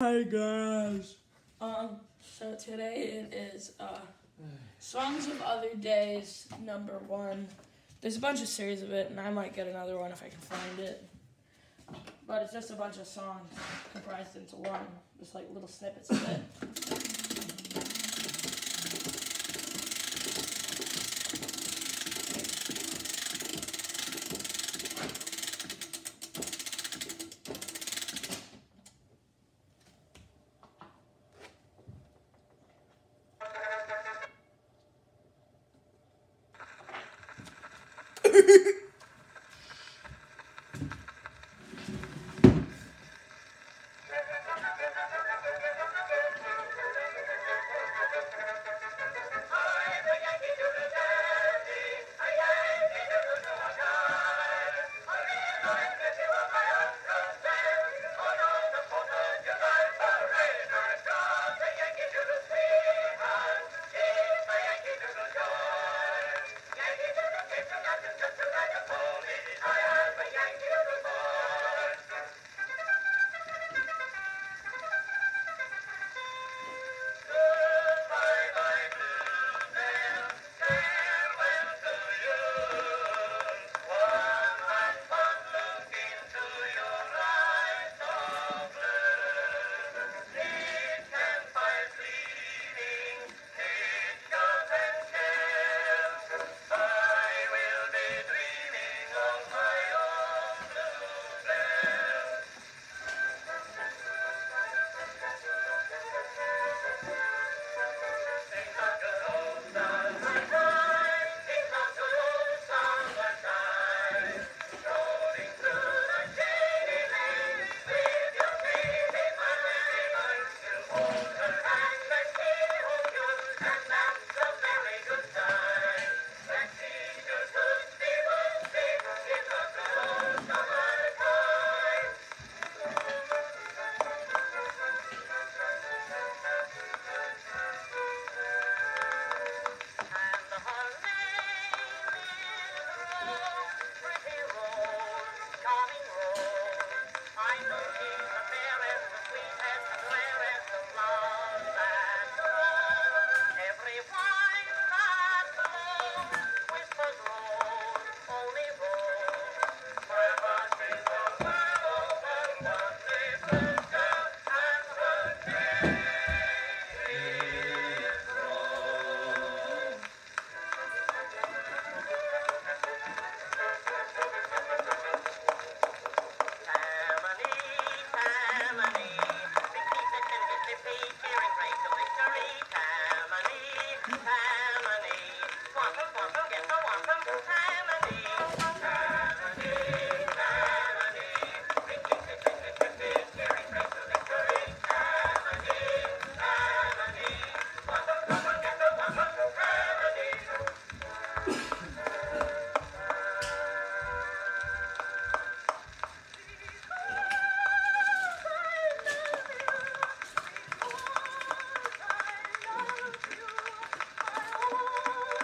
Hi guys. Um, so today it is uh, Songs of Other Days number one. There's a bunch of series of it, and I might get another one if I can find it. But it's just a bunch of songs comprised into one, just like little snippets of it. For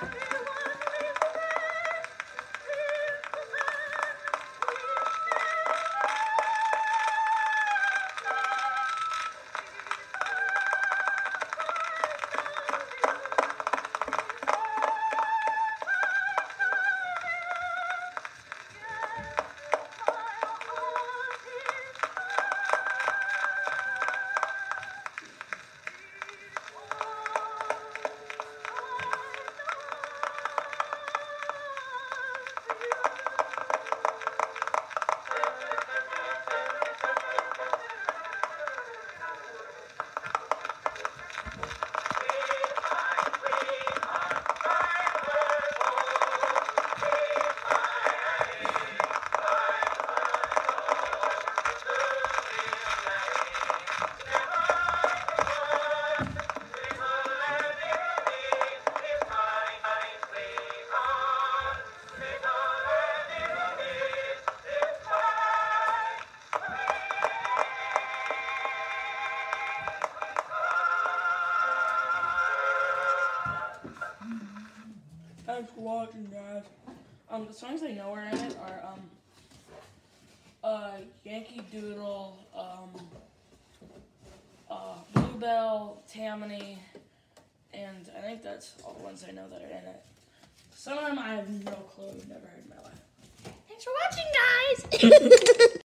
watching, guys. Um, the songs I know are in it are um, uh, Yankee Doodle, um, Bell, Tammany, and I think that's all the ones I know that are in it. Some of them I have no clue, I've never heard in my life. Thanks for watching, guys.